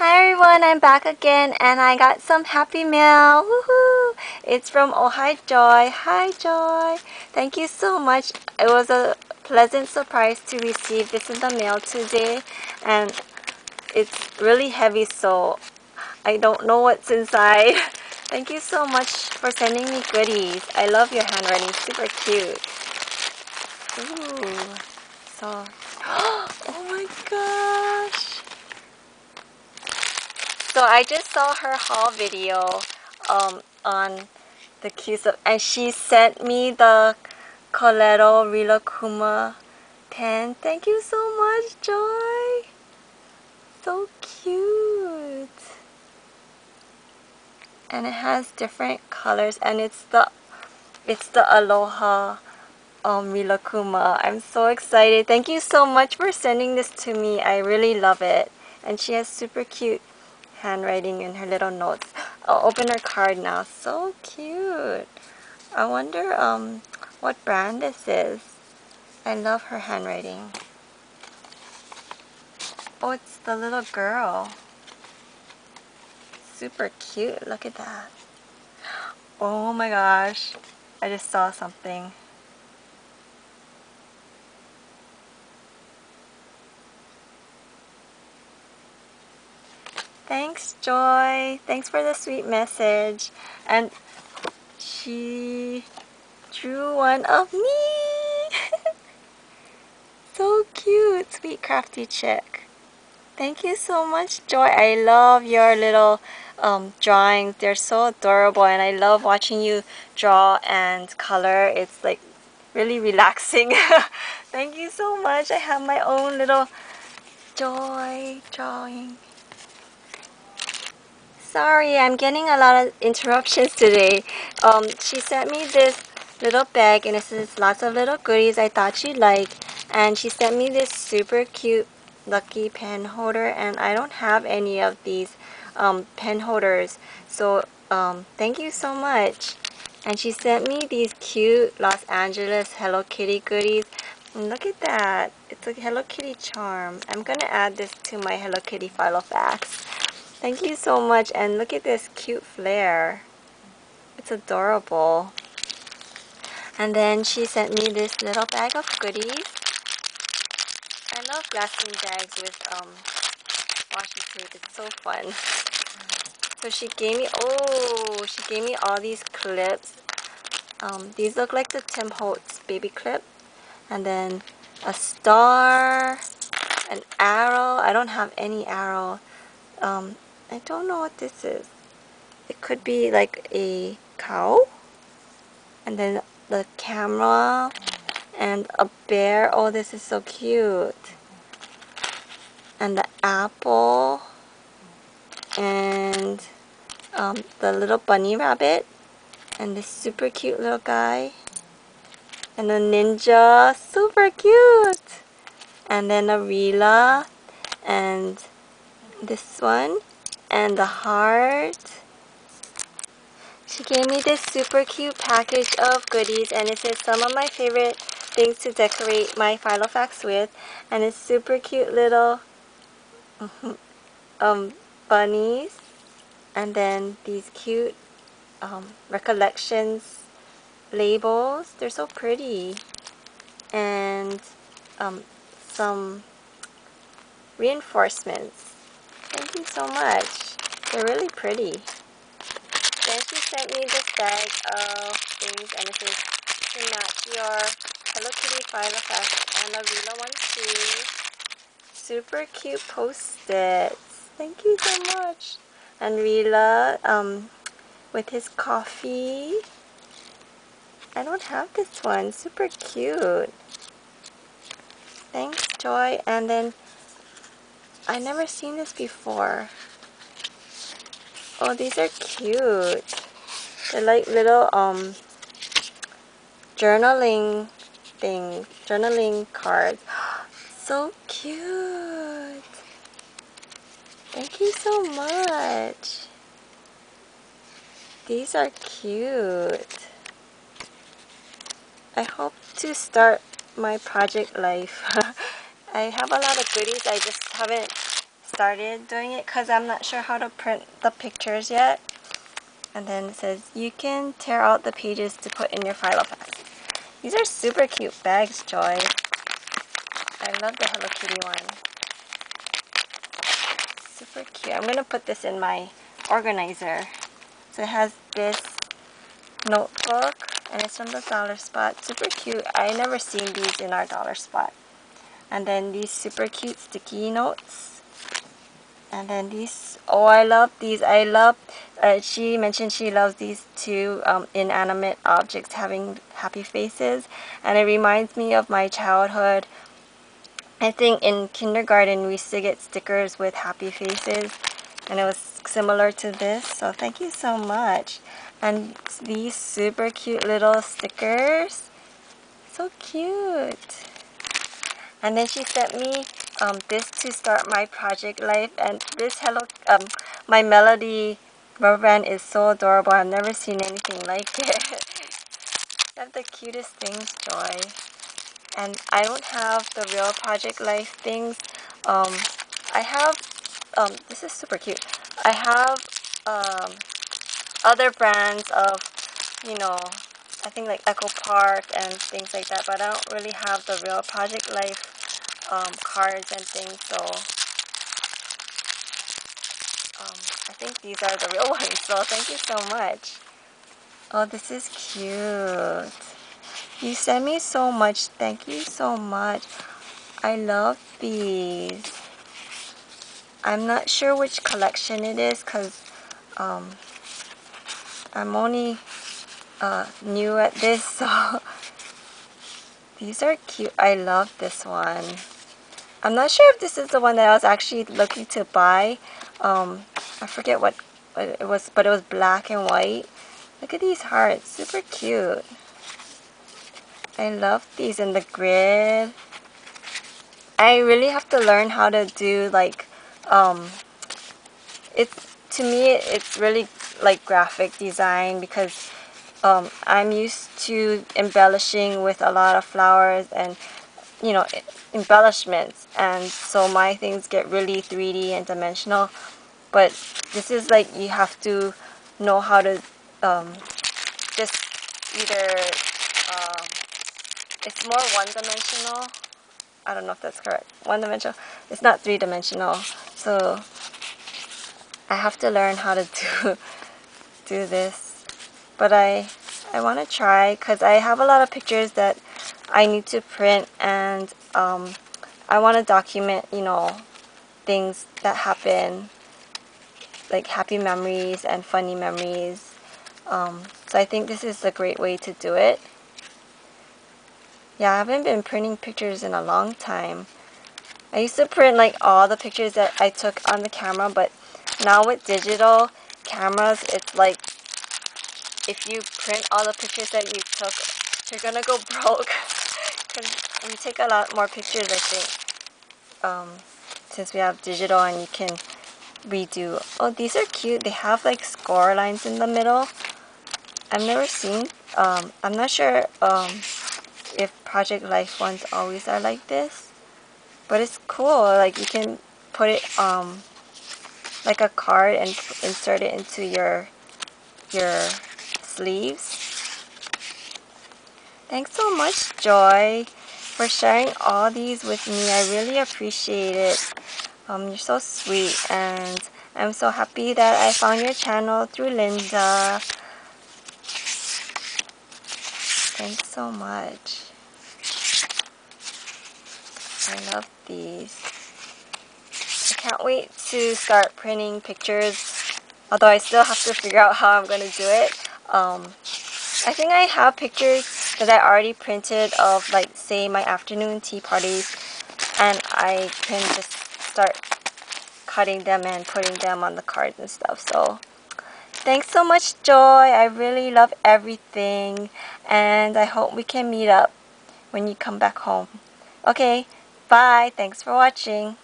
Hi everyone, I'm back again and I got some happy mail. Woohoo! It's from Oh Hi Joy. Hi Joy! Thank you so much. It was a pleasant surprise to receive this in the mail today and it's really heavy so I don't know what's inside. Thank you so much for sending me goodies. I love your handwriting, super cute. Ooh, so, oh my gosh! So I just saw her haul video um, on the Q-Sub and she sent me the Coleto Rilakkuma pen. Thank you so much, Joy! So cute! And it has different colors and it's the it's the Aloha um. I'm so excited. Thank you so much for sending this to me. I really love it. And she has super cute handwriting in her little notes. I'll open her card now. So cute. I wonder um what brand this is. I love her handwriting. Oh, it's the little girl. Super cute. Look at that. Oh my gosh. I just saw something. Thanks, Joy. Thanks for the sweet message. And she drew one of me. so cute, sweet crafty chick. Thank you so much, Joy. I love your little um, drawings. They're so adorable and I love watching you draw and color. It's like really relaxing. Thank you so much. I have my own little Joy drawing. Sorry, I'm getting a lot of interruptions today. Um, she sent me this little bag and it says lots of little goodies I thought she'd like. And she sent me this super cute lucky pen holder and I don't have any of these um, pen holders. So um, thank you so much. And she sent me these cute Los Angeles Hello Kitty goodies. And look at that. It's a Hello Kitty charm. I'm going to add this to my Hello Kitty Filofax. Thank you so much. And look at this cute flare. It's adorable. And then she sent me this little bag of goodies. I love glassine bags with um, washi tape. It's so fun. So she gave me, oh, she gave me all these clips. Um, these look like the Tim Holtz baby clip. And then a star, an arrow. I don't have any arrow. Um, I don't know what this is. It could be like a cow. And then the camera and a bear. Oh, this is so cute. And the apple and um, the little bunny rabbit and this super cute little guy and the ninja super cute and then a Rila and this one and the heart. She gave me this super cute package of goodies and it says some of my favorite things to decorate my Filofax with and it's super cute little um, bunnies and then these cute um, recollections labels. They're so pretty. And um, some reinforcements. Thank you so much. They're really pretty. Then she sent me this bag of things and it says to match your Hello Kitty Filofax and a Rila one too. Super cute post-its. Thank you so much. And Rila um, with his coffee. I don't have this one. Super cute. Thanks, Joy. And then I never seen this before. Oh, these are cute. They're like little um journaling things, journaling cards. So cute. Thank you so much. These are cute. I hope to start my project life. I have a lot of goodies, I just haven't started doing it because I'm not sure how to print the pictures yet. And then it says, you can tear out the pages to put in your file Filofax. These are super cute bags, Joy. I love the Hello Kitty one. Super cute. I'm going to put this in my organizer. So it has this notebook and it's from the Dollar Spot. Super cute. I never seen these in our Dollar Spot. And then these super cute sticky notes and then these oh I love these. I love uh, she mentioned she loves these two um, inanimate objects having happy faces. And it reminds me of my childhood. I think in kindergarten we used to get stickers with happy faces. And it was similar to this. So thank you so much. And these super cute little stickers. So cute. And then she sent me um, this to start my project life and this hello um, my melody rubber band is so adorable. I've never seen anything like it. Have the cutest things joy. And I don't have the real project life things. Um, I have um, this is super cute. I have um, other brands of you know I think like Echo Park and things like that but I don't really have the real project life um, cards and things so um, I think these are the real ones so thank you so much. Oh this is cute. You sent me so much thank you so much. I love these. I'm not sure which collection it is because um, I'm only uh, new at this so. These are cute. I love this one I'm not sure if this is the one that I was actually looking to buy. Um, I forget what, it was, but it was black and white. Look at these hearts, super cute. I love these in the grid. I really have to learn how to do like, um, to me, it's really like graphic design because um, I'm used to embellishing with a lot of flowers and you know, embellishments. And so my things get really 3D and dimensional. But this is like you have to know how to um, just either, um, it's more one-dimensional. I don't know if that's correct. One-dimensional. It's not three-dimensional. So I have to learn how to do do this. But I I want to try because I have a lot of pictures that I need to print and um, I want to document, you know, things that happen, like happy memories and funny memories. Um, so I think this is a great way to do it. Yeah, I haven't been printing pictures in a long time. I used to print like all the pictures that I took on the camera, but now with digital cameras, it's like if you print all the pictures that you took, you're gonna go broke. Because we take a lot more pictures, I think, um, since we have digital and you can redo. Oh, these are cute. They have like score lines in the middle. I've never seen, um, I'm not sure um, if Project Life ones always are like this. But it's cool. Like you can put it um, like a card and insert it into your your sleeves. Thanks so much, Joy, for sharing all these with me. I really appreciate it. Um, you're so sweet, and I'm so happy that I found your channel through Linda. Thanks so much. I love these. I can't wait to start printing pictures, although I still have to figure out how I'm going to do it. Um, I think I have pictures that I already printed of like say my afternoon tea parties and I can just start cutting them and putting them on the cards and stuff so. Thanks so much Joy. I really love everything and I hope we can meet up when you come back home. Okay bye. Thanks for watching